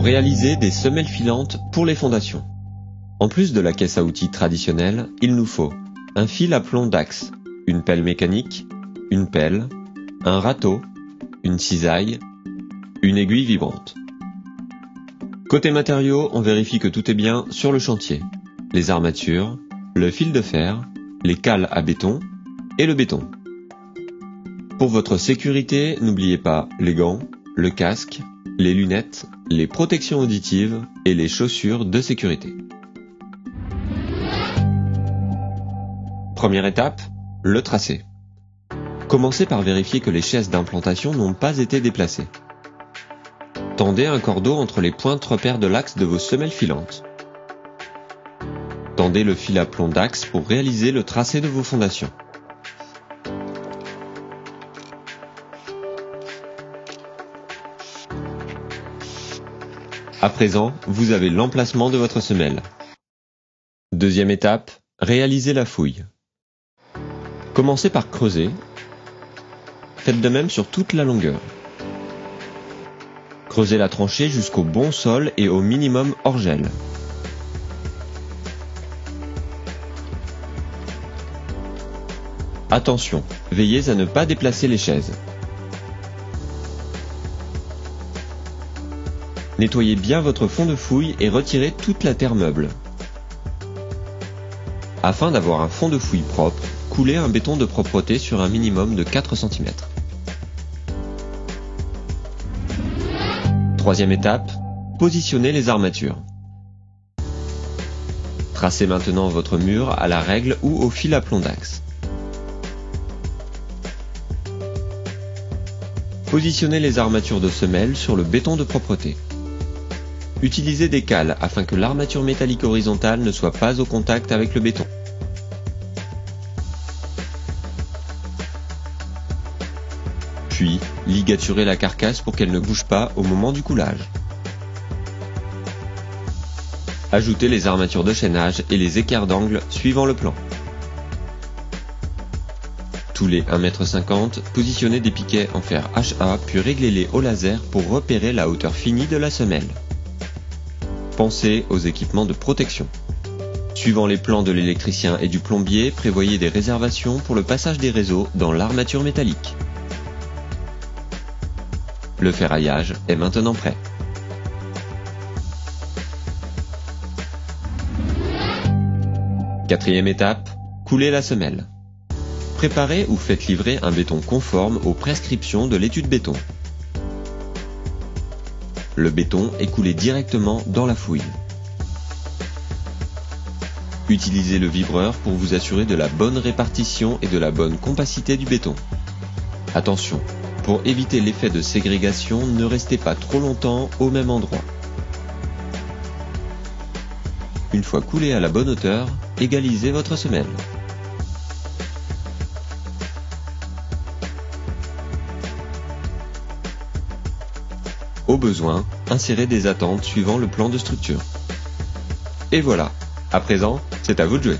Réaliser des semelles filantes pour les fondations En plus de la caisse à outils traditionnelle, il nous faut un fil à plomb d'axe, une pelle mécanique, une pelle, un râteau, une cisaille, une aiguille vibrante. Côté matériaux, on vérifie que tout est bien sur le chantier. Les armatures, le fil de fer, les cales à béton et le béton. Pour votre sécurité, n'oubliez pas les gants, le casque, les lunettes, les protections auditives et les chaussures de sécurité. Première étape, le tracé. Commencez par vérifier que les chaises d'implantation n'ont pas été déplacées. Tendez un cordeau entre les pointes repères de l'axe de vos semelles filantes. Tendez le fil à plomb d'axe pour réaliser le tracé de vos fondations. À présent, vous avez l'emplacement de votre semelle. Deuxième étape, réalisez la fouille. Commencez par creuser. Faites de même sur toute la longueur. Creusez la tranchée jusqu'au bon sol et au minimum hors gel. Attention, veillez à ne pas déplacer les chaises. Nettoyez bien votre fond de fouille et retirez toute la terre meuble. Afin d'avoir un fond de fouille propre, coulez un béton de propreté sur un minimum de 4 cm. Troisième étape, positionnez les armatures. Tracez maintenant votre mur à la règle ou au fil à plomb d'axe. Positionnez les armatures de semelle sur le béton de propreté. Utilisez des cales afin que l'armature métallique horizontale ne soit pas au contact avec le béton. Puis, ligaturez la carcasse pour qu'elle ne bouge pas au moment du coulage. Ajoutez les armatures de chaînage et les écarts d'angle suivant le plan. Tous les 1,50 m, positionnez des piquets en fer HA puis réglez-les au laser pour repérer la hauteur finie de la semelle. Pensez aux équipements de protection. Suivant les plans de l'électricien et du plombier, prévoyez des réservations pour le passage des réseaux dans l'armature métallique. Le ferraillage est maintenant prêt. Quatrième étape, coulez la semelle. Préparez ou faites livrer un béton conforme aux prescriptions de l'étude béton. Le béton est coulé directement dans la fouille. Utilisez le vibreur pour vous assurer de la bonne répartition et de la bonne compacité du béton. Attention, pour éviter l'effet de ségrégation, ne restez pas trop longtemps au même endroit. Une fois coulé à la bonne hauteur, égalisez votre semelle. Au besoin, insérez des attentes suivant le plan de structure. Et voilà, à présent, c'est à vous de jouer.